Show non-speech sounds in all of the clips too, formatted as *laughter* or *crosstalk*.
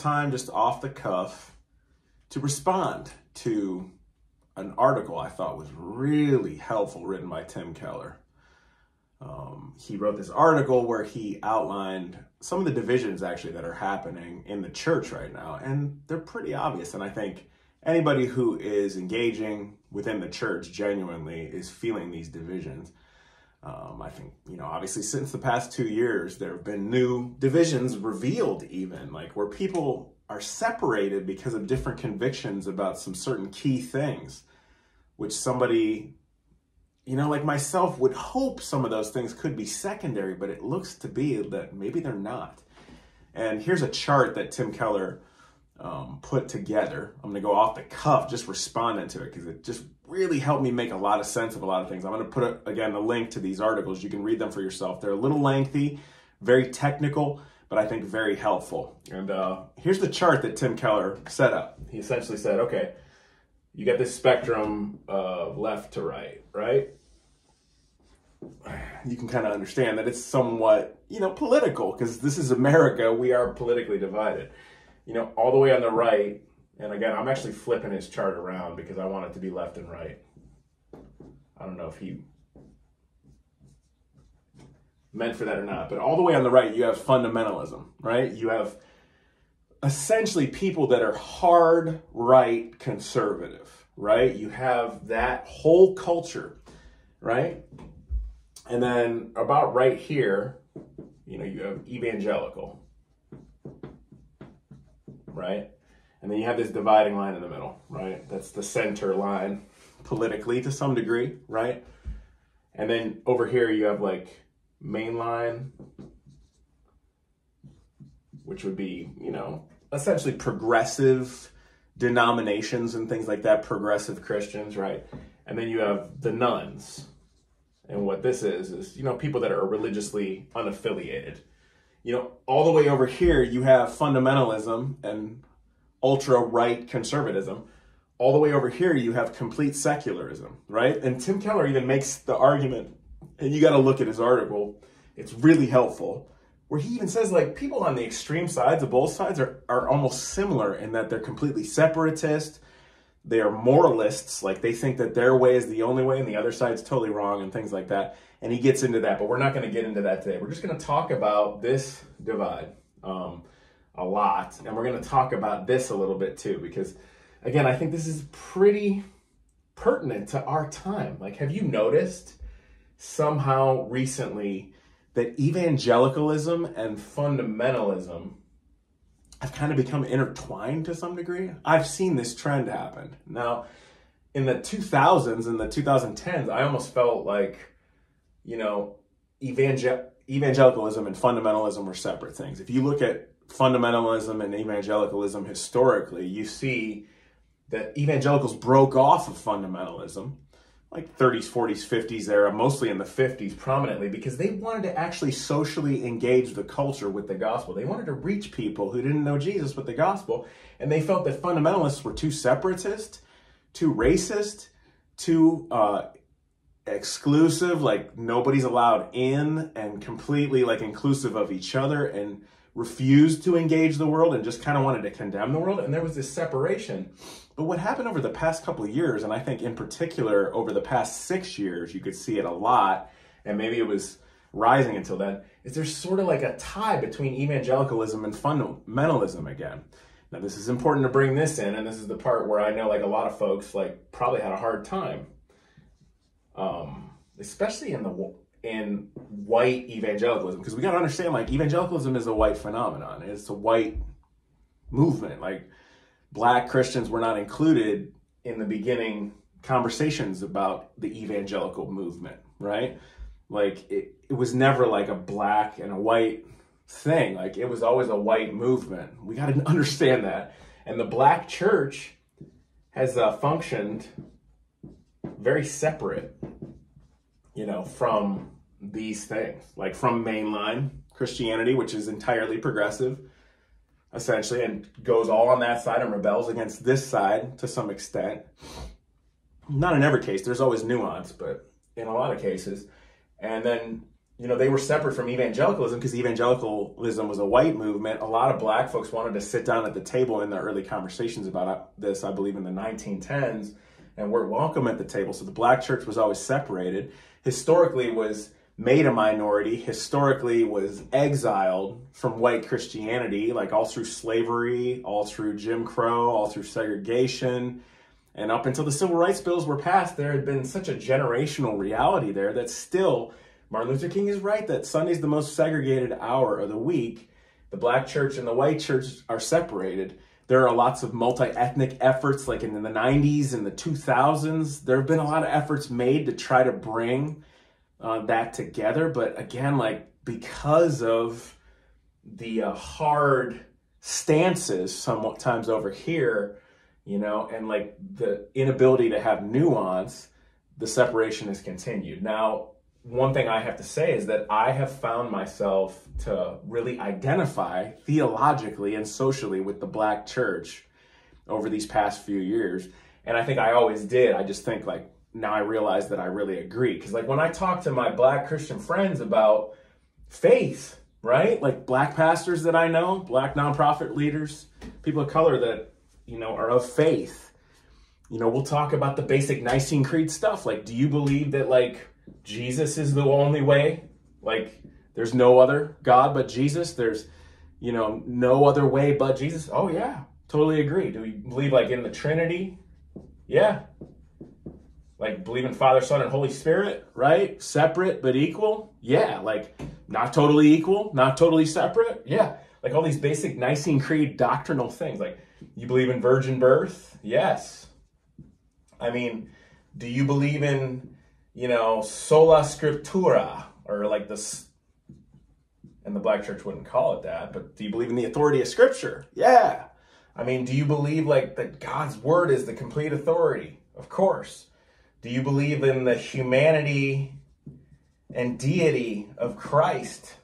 time just off the cuff to respond to an article I thought was really helpful written by Tim Keller. Um, he wrote this article where he outlined some of the divisions actually that are happening in the church right now, and they're pretty obvious. And I think anybody who is engaging within the church genuinely is feeling these divisions. Um, I think, you know, obviously since the past two years, there have been new divisions revealed, even like where people are separated because of different convictions about some certain key things, which somebody, you know, like myself would hope some of those things could be secondary, but it looks to be that maybe they're not. And here's a chart that Tim Keller um, put together. I'm going to go off the cuff, just responding to it because it just really helped me make a lot of sense of a lot of things. I'm going to put, a, again, a link to these articles. You can read them for yourself. They're a little lengthy, very technical, but I think very helpful. And uh, here's the chart that Tim Keller set up. He essentially said, okay, you got this spectrum of left to right, right? You can kind of understand that it's somewhat, you know, political because this is America. We are politically divided you know, all the way on the right, and again, I'm actually flipping his chart around because I want it to be left and right. I don't know if he meant for that or not, but all the way on the right, you have fundamentalism, right? You have essentially people that are hard right conservative, right? You have that whole culture, right? And then about right here, you know, you have evangelical, right? And then you have this dividing line in the middle, right? That's the center line politically to some degree, right? And then over here you have like mainline, which would be, you know, essentially progressive denominations and things like that, progressive Christians, right? And then you have the nones. And what this is, is, you know, people that are religiously unaffiliated, you know, all the way over here, you have fundamentalism and ultra right conservatism. All the way over here, you have complete secularism, right? And Tim Keller even makes the argument, and you got to look at his article, it's really helpful, where he even says, like, people on the extreme sides of both sides are, are almost similar in that they're completely separatist, they are moralists, like, they think that their way is the only way and the other side's totally wrong, and things like that and he gets into that, but we're not going to get into that today. We're just going to talk about this divide um, a lot, and we're going to talk about this a little bit too, because again, I think this is pretty pertinent to our time. Like, have you noticed somehow recently that evangelicalism and fundamentalism have kind of become intertwined to some degree? I've seen this trend happen. Now, in the 2000s and the 2010s, I almost felt like you know, evangel- evangelicalism and fundamentalism were separate things. If you look at fundamentalism and evangelicalism historically, you see that evangelicals broke off of fundamentalism like 30s, 40s, 50s era, mostly in the 50s prominently, because they wanted to actually socially engage the culture with the gospel. They wanted to reach people who didn't know Jesus with the gospel, and they felt that fundamentalists were too separatist, too racist, too uh, exclusive, like nobody's allowed in, and completely like inclusive of each other, and refused to engage the world and just kind of wanted to condemn the world. And there was this separation. But what happened over the past couple of years, and I think in particular over the past six years, you could see it a lot, and maybe it was rising until then, is there's sort of like a tie between evangelicalism and fundamentalism again. Now, this is important to bring this in, and this is the part where I know like a lot of folks like probably had a hard time um, especially in the in white evangelicalism, because we got to understand like evangelicalism is a white phenomenon. It's a white movement. Like black Christians were not included in the beginning conversations about the evangelical movement, right? Like it, it was never like a black and a white thing. Like it was always a white movement. We got to understand that. And the black church has uh, functioned very separate, you know, from these things, like from mainline Christianity, which is entirely progressive, essentially, and goes all on that side and rebels against this side to some extent. Not in every case, there's always nuance, but in a lot of cases. And then you know, they were separate from evangelicalism because evangelicalism was a white movement. A lot of black folks wanted to sit down at the table in the early conversations about uh, this, I believe, in the 1910s, and weren't welcome at the table. So the black church was always separated. Historically, was made a minority, historically was exiled from white Christianity, like all through slavery, all through Jim Crow, all through segregation. And up until the civil rights bills were passed, there had been such a generational reality there that still, Martin Luther King is right that Sunday's the most segregated hour of the week. The black church and the white church are separated. There are lots of multi ethnic efforts, like in the 90s and the 2000s. There have been a lot of efforts made to try to bring uh, that together. But again, like because of the uh, hard stances sometimes over here, you know, and like the inability to have nuance, the separation is continued. Now, one thing I have to say is that I have found myself to really identify theologically and socially with the black church over these past few years. And I think I always did. I just think like now I realize that I really agree. Because, like, when I talk to my black Christian friends about faith, right? Like, black pastors that I know, black nonprofit leaders, people of color that, you know, are of faith, you know, we'll talk about the basic Nicene Creed stuff. Like, do you believe that, like, Jesus is the only way? Like, there's no other God but Jesus? There's, you know, no other way but Jesus? Oh, yeah, totally agree. Do we believe, like, in the Trinity? Yeah, like believe in Father, Son, and Holy Spirit, right? Separate but equal? Yeah. Like not totally equal, not totally separate? Yeah. Like all these basic Nicene Creed doctrinal things. Like you believe in virgin birth? Yes. I mean, do you believe in, you know, sola scriptura or like this? And the black church wouldn't call it that, but do you believe in the authority of scripture? Yeah. I mean, do you believe like that God's word is the complete authority? Of course. Do you believe in the humanity and deity of Christ?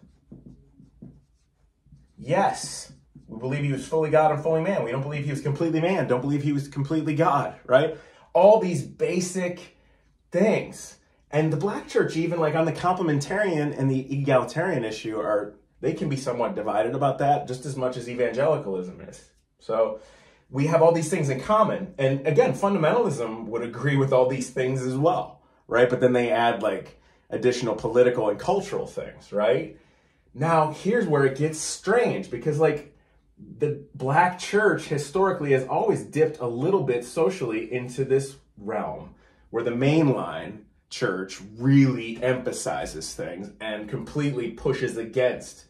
Yes. We believe he was fully God and fully man. We don't believe he was completely man. Don't believe he was completely God, right? All these basic things. And the black church, even like on the complementarian and the egalitarian issue, are they can be somewhat divided about that just as much as evangelicalism is. So we have all these things in common. And again, fundamentalism would agree with all these things as well, right? But then they add like additional political and cultural things, right? Now, here's where it gets strange because, like, the black church historically has always dipped a little bit socially into this realm where the mainline church really emphasizes things and completely pushes against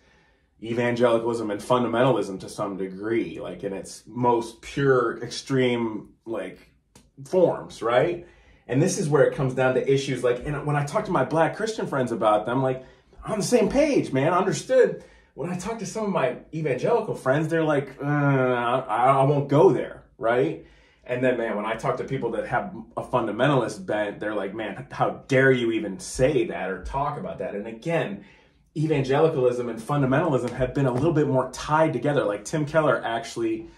evangelicalism and fundamentalism to some degree, like in its most pure, extreme, like forms, right? And this is where it comes down to issues like, and when I talk to my black Christian friends about them, like, on the same page, man, understood. When I talk to some of my evangelical friends, they're like, uh, I, I won't go there, right? And then, man, when I talk to people that have a fundamentalist bent, they're like, man, how dare you even say that or talk about that? And again, evangelicalism and fundamentalism have been a little bit more tied together. Like Tim Keller actually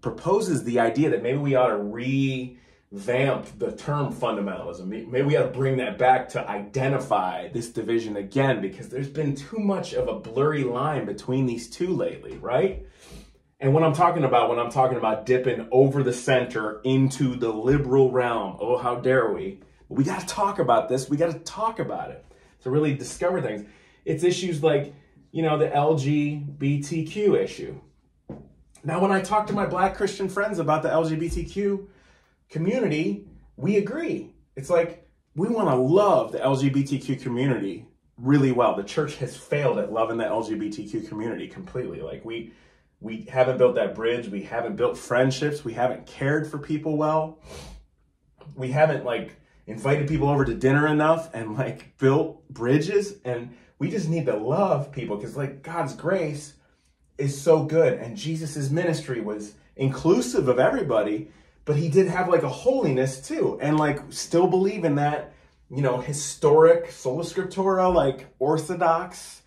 proposes the idea that maybe we ought to revamp the term fundamentalism. Maybe we ought to bring that back to identify this division again because there's been too much of a blurry line between these two lately, right? And what I'm talking about when I'm talking about dipping over the center into the liberal realm, oh, how dare we? we got to talk about this. We got to talk about it to really discover things. It's issues like, you know, the LGBTQ issue. Now, when I talk to my black Christian friends about the LGBTQ community, we agree. It's like we want to love the LGBTQ community really well. The church has failed at loving the LGBTQ community completely. Like we we haven't built that bridge, we haven't built friendships, we haven't cared for people well. We haven't like invited people over to dinner enough and like built bridges and we just need to love people because like God's grace is so good and Jesus's ministry was inclusive of everybody, but he did have like a holiness too. And like still believe in that, you know, historic sola scriptura, like orthodox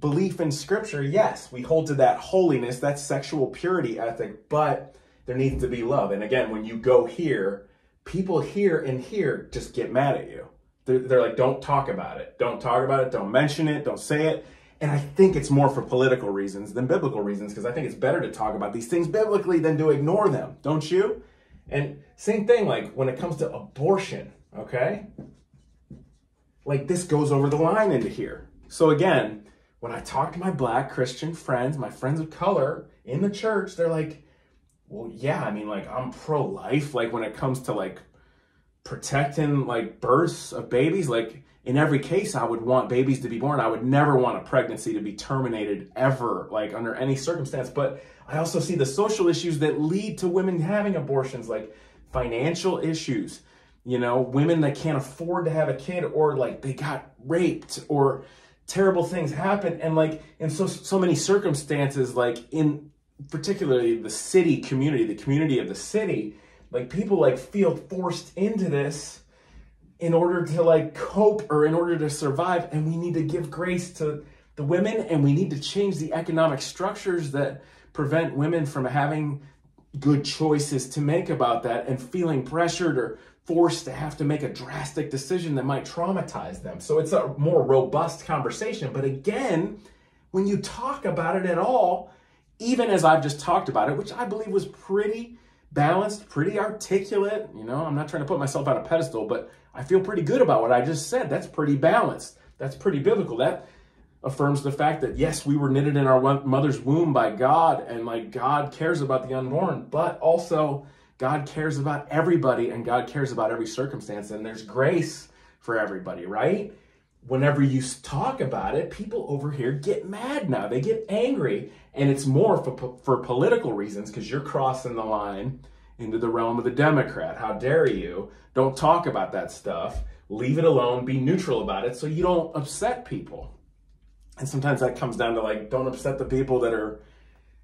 belief in scripture. Yes, we hold to that holiness, that sexual purity ethic, but there needs to be love. And again, when you go here, people here and here just get mad at you they're, they're like, don't talk about it. Don't talk about it. Don't mention it. Don't say it. And I think it's more for political reasons than biblical reasons because I think it's better to talk about these things biblically than to ignore them. Don't you? And same thing, like when it comes to abortion, okay? Like this goes over the line into here. So again, when I talk to my black Christian friends, my friends of color in the church, they're like, well, yeah, I mean, like I'm pro life. Like when it comes to like protecting like births of babies, like in every case, I would want babies to be born. I would never want a pregnancy to be terminated ever, like under any circumstance. But I also see the social issues that lead to women having abortions, like financial issues, you know, women that can't afford to have a kid or like they got raped or terrible things happen. And like in so, so many circumstances, like in particularly the city community, the community of the city, like people like feel forced into this in order to like cope or in order to survive and we need to give grace to the women and we need to change the economic structures that prevent women from having good choices to make about that and feeling pressured or forced to have to make a drastic decision that might traumatize them. So it's a more robust conversation. But again, when you talk about it at all, even as I've just talked about it, which I believe was pretty balanced, pretty articulate, you know, I'm not trying to put myself on a pedestal, but I feel pretty good about what I just said. That's pretty balanced. That's pretty biblical. That affirms the fact that yes, we were knitted in our mother's womb by God and like God cares about the unborn, but also God cares about everybody and God cares about every circumstance and there's grace for everybody, right? Whenever you talk about it, people over here get mad now. They get angry and it's more for, for political reasons because you're crossing the line into the realm of the Democrat. How dare you? Don't talk about that stuff. Leave it alone. Be neutral about it so you don't upset people. And sometimes that comes down to like, don't upset the people that are,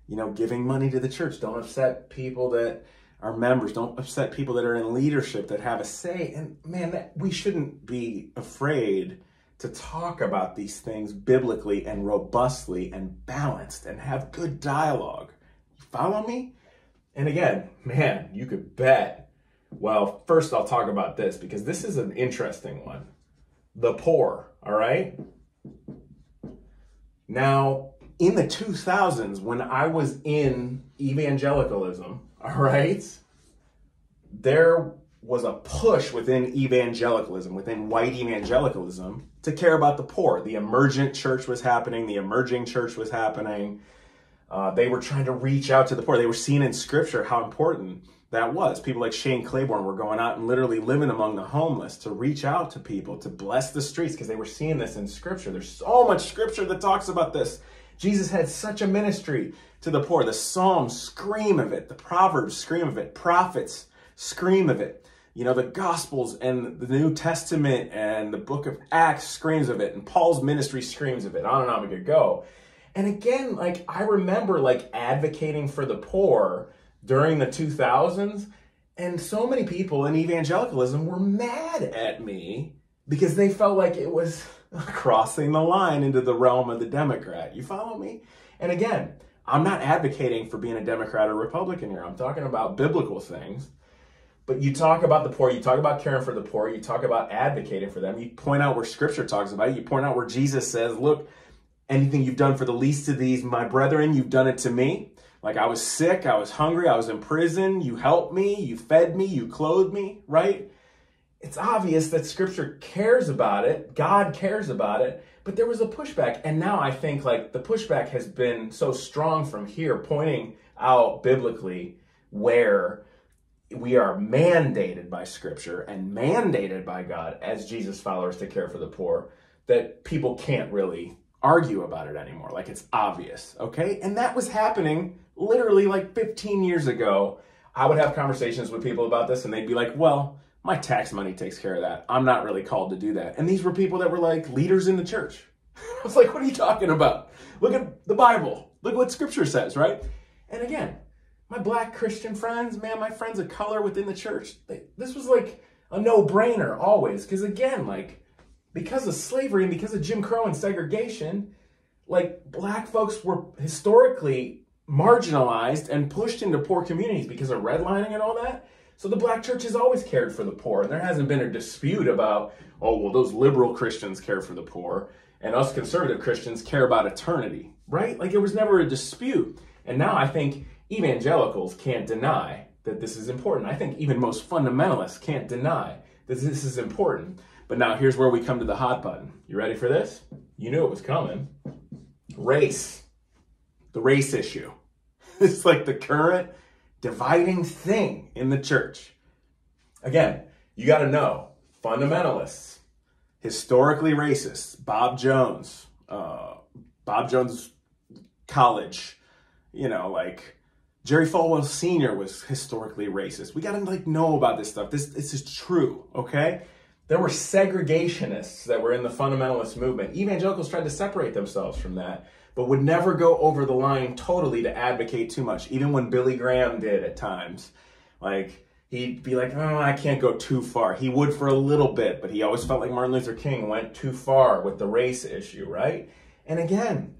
you know, giving money to the church. Don't upset people that are members. Don't upset people that are in leadership that have a say. And man, that, we shouldn't be afraid to talk about these things biblically and robustly and balanced and have good dialogue. Follow me? And again, man, you could bet. Well, first I'll talk about this because this is an interesting one. The poor, all right? Now, in the 2000s, when I was in evangelicalism, all right, there was a push within evangelicalism, within white evangelicalism, to care about the poor. The emergent church was happening, the emerging church was happening. Uh, they were trying to reach out to the poor. They were seeing in scripture how important that was. People like Shane Claiborne were going out and literally living among the homeless to reach out to people, to bless the streets, because they were seeing this in scripture. There's so much scripture that talks about this. Jesus had such a ministry to the poor. The Psalms scream of it, the Proverbs scream of it, prophets scream of it. You know, the Gospels and the New Testament and the book of Acts screams of it, and Paul's ministry screams of it. On and on we could go. And again, like I remember like advocating for the poor during the 2000s, and so many people in evangelicalism were mad at me because they felt like it was *laughs* crossing the line into the realm of the Democrat. You follow me? And again, I'm not advocating for being a Democrat or Republican here. I'm talking about biblical things. But you talk about the poor, you talk about caring for the poor, you talk about advocating for them, you point out where scripture talks about it, you point out where Jesus says, look, anything you've done for the least of these, my brethren, you've done it to me. Like I was sick, I was hungry, I was in prison, you helped me, you fed me, you clothed me, right? It's obvious that scripture cares about it, God cares about it, but there was a pushback. And now I think like the pushback has been so strong from here, pointing out biblically where we are mandated by scripture and mandated by God as Jesus followers to care for the poor that people can't really argue about it anymore. Like it's obvious, okay? And that was happening literally like 15 years ago. I would have conversations with people about this and they'd be like, well, my tax money takes care of that. I'm not really called to do that. And these were people that were like leaders in the church. *laughs* I was like, what are you talking about? Look at the Bible. Look what scripture says, right? And again, my black Christian friends, man, my friends of color within the church, they, this was like a no brainer always. Because again, like, because of slavery and because of Jim Crow and segregation, like black folks were historically marginalized and pushed into poor communities because of redlining and all that. So the black church has always cared for the poor, and there hasn't been a dispute about, oh, well, those liberal Christians care for the poor, and us conservative Christians care about eternity, right? Like it was never a dispute. And now I think evangelicals can't deny that this is important. I think even most fundamentalists can't deny that this is important. But now here's where we come to the hot button. You ready for this? You knew it was coming. Race. The race issue. *laughs* It's like the current dividing thing in the church. Again, you got to know fundamentalists, historically racist, Bob Jones, uh, Bob Jones College, you know, like Jerry Falwell Sr. was historically racist. We got to like know about this stuff. This this is true, okay? There were segregationists that were in the fundamentalist movement. Evangelicals tried to separate themselves from that, but would never go over the line totally to advocate too much, even when Billy Graham did at times. Like, he'd be like, oh, I can't go too far. He would for a little bit, but he always felt like Martin Luther King went too far with the race issue, right? And again,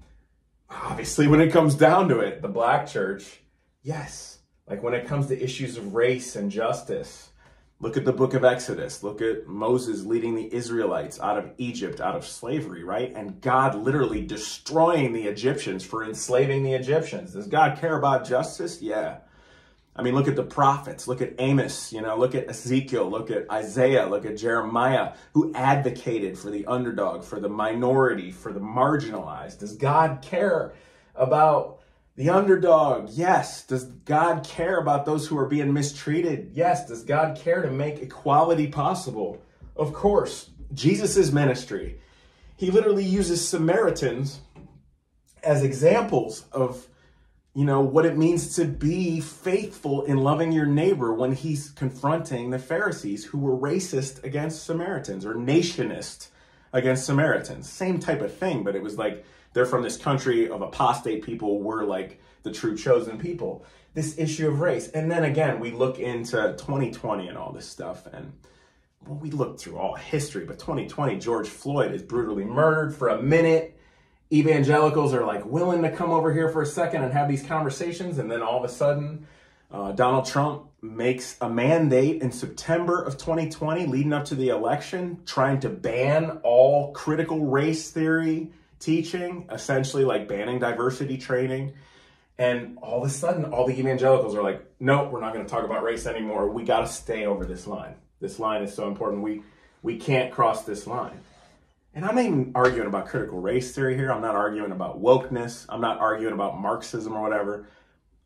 obviously, when it comes down to it, the black church, yes. Like when it comes to issues of race and justice, Look at the book of Exodus. Look at Moses leading the Israelites out of Egypt, out of slavery, right? And God literally destroying the Egyptians for enslaving the Egyptians. Does God care about justice? Yeah. I mean, look at the prophets. Look at Amos, you know, look at Ezekiel, look at Isaiah, look at Jeremiah, who advocated for the underdog, for the minority, for the marginalized. Does God care about the underdog, yes. Does God care about those who are being mistreated? Yes. Does God care to make equality possible? Of course. Jesus' ministry, he literally uses Samaritans as examples of you know what it means to be faithful in loving your neighbor when he's confronting the Pharisees who were racist against Samaritans or nationist against Samaritans. Same type of thing, but it was like they're from this country of apostate people. We're like the true chosen people. This issue of race. And then again, we look into 2020 and all this stuff. And well, we look through all history, but 2020, George Floyd is brutally murdered for a minute. Evangelicals are like willing to come over here for a second and have these conversations. And then all of a sudden, uh, Donald Trump makes a mandate in September of 2020, leading up to the election, trying to ban all critical race theory teaching, essentially like banning diversity training. And all of a sudden, all the evangelicals are like, no, we're not going to talk about race anymore. We got to stay over this line. This line is so important. We, we can't cross this line. And I'm not even arguing about critical race theory here. I'm not arguing about wokeness. I'm not arguing about Marxism or whatever.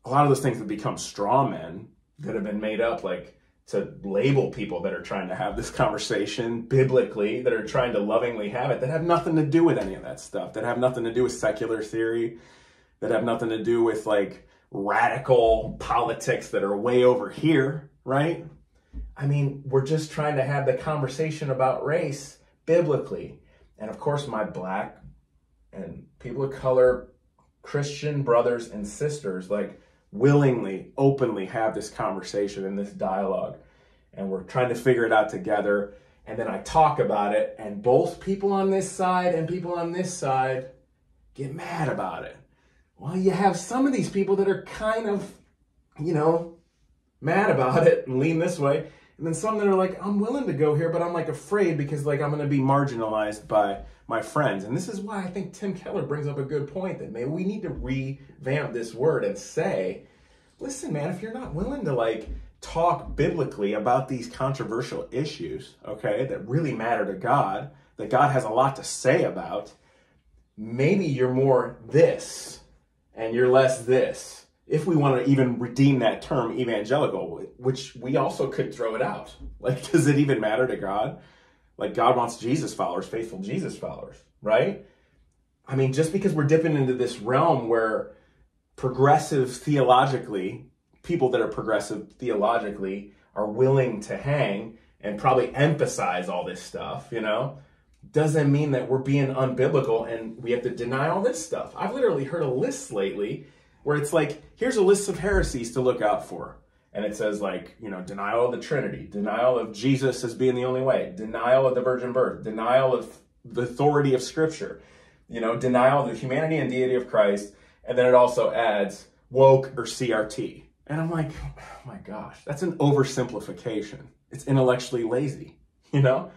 A lot of those things have become straw men that have been made up, like to label people that are trying to have this conversation biblically, that are trying to lovingly have it, that have nothing to do with any of that stuff, that have nothing to do with secular theory, that have nothing to do with like radical politics that are way over here, right? I mean, we're just trying to have the conversation about race biblically. And of course, my black and people of color Christian brothers and sisters, like, willingly, openly have this conversation and this dialogue. And we're trying to figure it out together. And then I talk about it, and both people on this side and people on this side get mad about it. Well, you have some of these people that are kind of, you know, mad about it and lean this way. And then some that are like, I'm willing to go here, but I'm like afraid because like I'm going to be marginalized by my friends. And this is why I think Tim Keller brings up a good point that maybe we need to revamp this word and say, listen, man, if you're not willing to like talk biblically about these controversial issues, okay, that really matter to God, that God has a lot to say about, maybe you're more this and you're less this. If we want to even redeem that term evangelical, which we also could throw it out. *laughs* Like, does it even matter to God? Like God wants Jesus followers, faithful Jesus followers, right? I mean, just because we're dipping into this realm where progressive theologically, people that are progressive theologically are willing to hang and probably emphasize all this stuff, you know, doesn't mean that we're being unbiblical and we have to deny all this stuff. I've literally heard a list lately where it's like, here's a list of heresies to look out for and it says like you know denial of the trinity denial of jesus as being the only way denial of the virgin birth denial of the authority of scripture you know denial of the humanity and deity of christ and then it also adds woke or crt And I'm like, oh my gosh, that's an oversimplification. It's intellectually lazy, you know?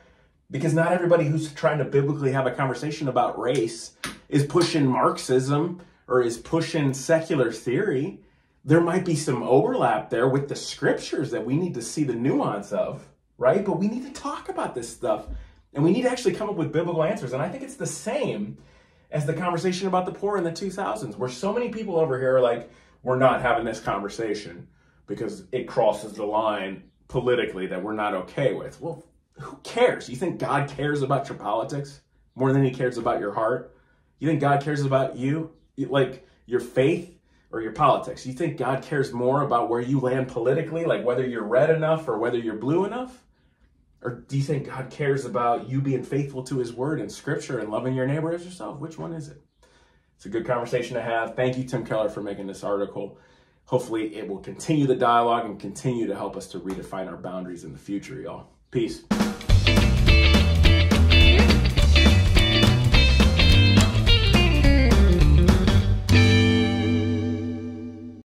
Because not everybody who's trying to biblically have a conversation about race is pushing Marxism or is pushing secular theory. There might be some overlap there with the scriptures that we need to see the nuance of, right? But we need to talk about this stuff and we need to actually come up with biblical answers. And I think it's the same as the conversation about the poor in the 2000s, where so many people over here are like, we're not having this conversation because it crosses the line politically that we're not okay with. Well, who cares? You think God cares about your politics more than he cares about your heart? You think God cares about you? Like your faith or your politics? You think God cares more about where you land politically, like whether you're red enough or whether you're blue enough? Or do you think God cares about you being faithful to his word and scripture and loving your neighbor as yourself? Which one is it? It's a good conversation to have. Thank you, Tim Keller, for making this article. Hopefully, it will continue the dialogue and continue to help us to redefine our boundaries in the future, y'all. Peace.